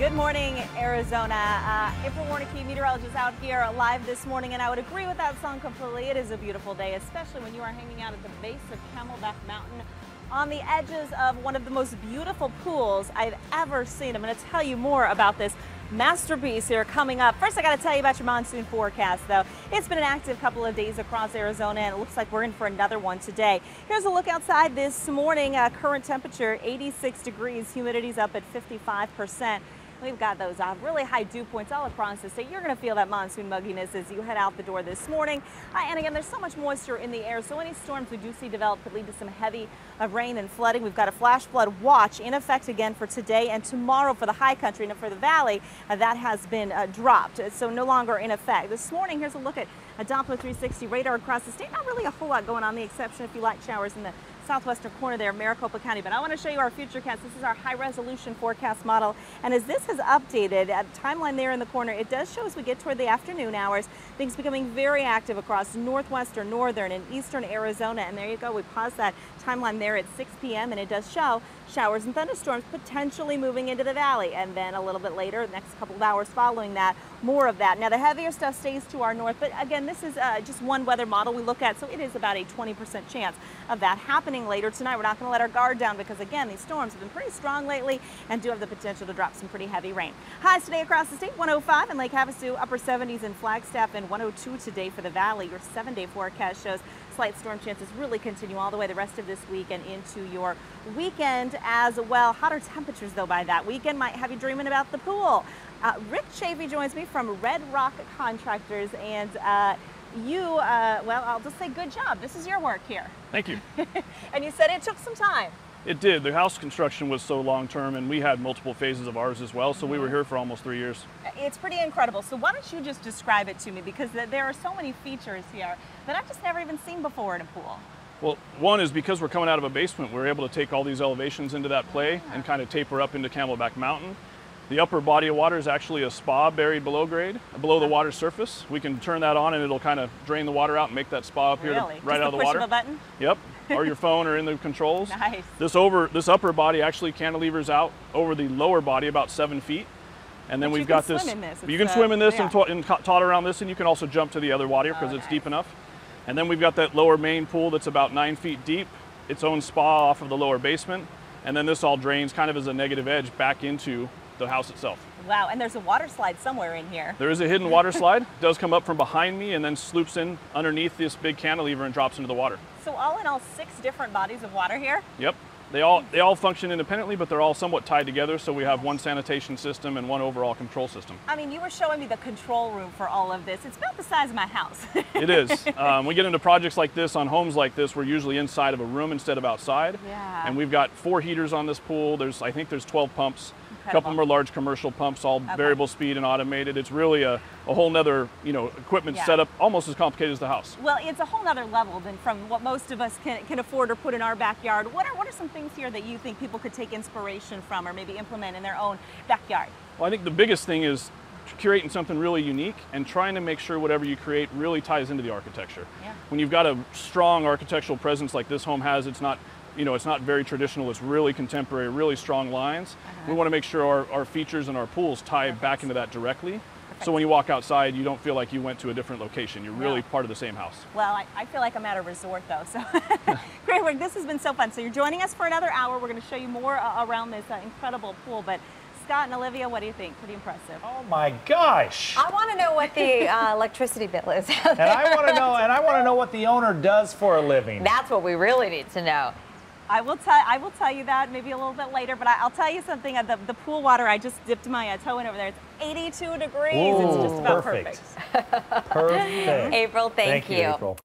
Good morning, Arizona. Uh, April Warnecke, meteorologist out here live this morning, and I would agree with that song completely. It is a beautiful day, especially when you are hanging out at the base of Camelback Mountain on the edges of one of the most beautiful pools I've ever seen. I'm going to tell you more about this masterpiece here coming up. First, I got to tell you about your monsoon forecast, though. It's been an active couple of days across Arizona, and it looks like we're in for another one today. Here's a look outside this morning. Uh, current temperature 86 degrees, humidity's up at 55 percent. We've got those uh, really high dew points all across the state. You're going to feel that monsoon mugginess as you head out the door this morning. Uh, and again, there's so much moisture in the air, so any storms we do see develop could lead to some heavy uh, rain and flooding. We've got a flash flood watch in effect again for today and tomorrow for the high country and for the valley. Uh, that has been uh, dropped, so no longer in effect. This morning, here's a look at a Doppler 360 radar across the state. Not really a whole lot going on, the exception of a few light showers in the southwestern corner there, Maricopa County. But I want to show you our future futurecast. This is our high resolution forecast model. And as this has updated, at the timeline there in the corner, it does show as we get toward the afternoon hours, things becoming very active across northwestern, northern, and eastern Arizona. And there you go. We pause that timeline there at 6 p.m. and it does show showers and thunderstorms potentially moving into the valley. And then a little bit later, the next couple of hours following that, more of that. Now the heavier stuff stays to our north, but again, this is uh, just one weather model we look at, so it is about a 20% chance of that happening later tonight. We're not going to let our guard down because again, these storms have been pretty strong lately and do have the potential to drop some pretty heavy rain. Highs today across the state, 105 in Lake Havasu, upper 70s in Flagstaff, and 102 today for the valley. Your seven-day forecast shows slight storm chances really continue all the way the rest of this week and into your weekend as well. Hotter temperatures, though, by that weekend might have you dreaming about the pool. Uh, Rick Chafee joins me from Red Rock Contractors, and uh, you, uh, well, I'll just say good job. This is your work here. Thank you. and you said it took some time. It did. The house construction was so long term, and we had multiple phases of ours as well, so we were mm-hmm. here for almost three years. It's pretty incredible. So, why don't you just describe it to me? Because there are so many features here that I've just never even seen before in a pool. Well, one is because we're coming out of a basement, we're able to take all these elevations into that play yeah. and kind of taper up into Camelback Mountain. The upper body of water is actually a spa buried below grade, below the water surface. We can turn that on and it'll kind of drain the water out and make that spa up really? to, right Just out of the water. Of a button? Yep, or your phone or in the controls. Nice. This over this upper body actually cantilevers out over the lower body about seven feet. And then but we've got this. this you can uh, swim in this yeah. and, and toddle around this, and you can also jump to the other water because it's deep enough. And then we've got that lower main pool that's about nine feet deep, its own spa off of the lower basement. And then this all drains kind of as a negative edge back into the house itself. Wow, and there's a water slide somewhere in here. There is a hidden water slide. It does come up from behind me and then sloops in underneath this big cantilever and drops into the water. So all in all, six different bodies of water here? Yep. They all, they all function independently, but they're all somewhat tied together, so we have one sanitation system and one overall control system. I mean, you were showing me the control room for all of this. It's about the size of my house. it is. Um, we get into projects like this, on homes like this, we're usually inside of a room instead of outside. Yeah. And we've got four heaters on this pool. There's, I think there's 12 pumps. A couple of them large commercial pumps, all okay. variable speed and automated. It's really a, a whole nother, you know, equipment yeah. setup, almost as complicated as the house. Well, it's a whole nother level than from what most of us can, can afford or put in our backyard. What are, what are some things here that you think people could take inspiration from or maybe implement in their own backyard? Well, I think the biggest thing is curating something really unique and trying to make sure whatever you create really ties into the architecture. Yeah. When you've got a strong architectural presence like this home has, it's not you know, it's not very traditional, it's really contemporary, really strong lines. Uh -huh. We want to make sure our, our features and our pools tie Perfect. back into that directly. Perfect. So when you walk outside, you don't feel like you went to a different location. You're really part of the same house. Well, I, I feel like I'm at a resort though. So great work. This has been so fun. So you're joining us for another hour. We're going to show you more uh, around this uh, incredible pool. But Scott and Olivia, what do you think? Pretty impressive. Oh my gosh! I want to know what the uh, electricity bill is. and I want to know, and I want to know what the owner does for a living. That's what we really need to know. I will tell I will tell you that maybe a little bit later, but I, will tell you something. Uh, the, the pool water, I just dipped my uh, toe in over there. It's 82 degrees. Ooh, it's just about perfect. Perfect. perfect. April, thank, thank you. you. April.